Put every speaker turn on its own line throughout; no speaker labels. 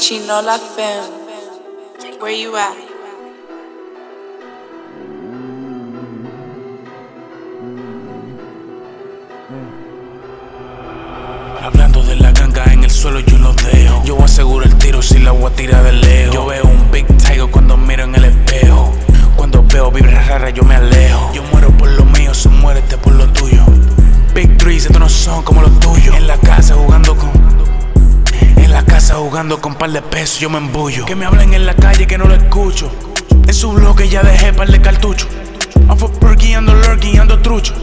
Chinola Fem. Where you at?
Hablando de la ganga en el suelo yo lo dejo Yo aseguro el tiro si la voy a de lejos jugando con par de pesos yo me embullo Que me hablen en la calle que no lo escucho En su bloque ya dejé par de cartucho I'm for perky, ando lurky, ando trucho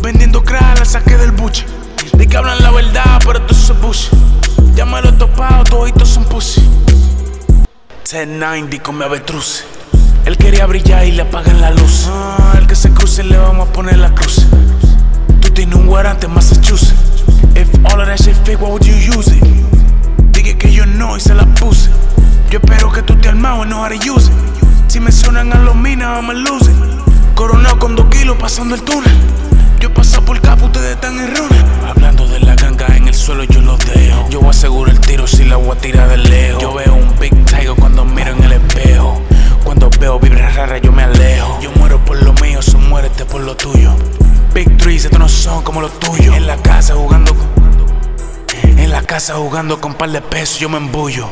Vendiendo crack, la saqué del buche de que hablan la verdad, pero esto se pussy. Ya me lo he topado, toditos son pussy. 1090 con mi avetruz. Él quería brillar y le apagan la luz. Ah, el que se cruce le vamos a poner la cruz. Yo espero que tú te armado y no to use. Si me suenan a los minas, a loser. Coronado con dos kilos pasando el túnel. Yo paso por capo, ustedes están en runa. Hablando de la ganga en el suelo, yo lo dejo. Yo aseguro el tiro si la voy a tirar de lejos. Yo veo un big tiger cuando miro en el espejo. Cuando veo vibras raras, yo me alejo. Yo muero por lo mío, so muérete por lo tuyo. Big threes, estos no son como los tuyos. En la casa jugando con. Casa jugando con par de pesos, yo me embullo.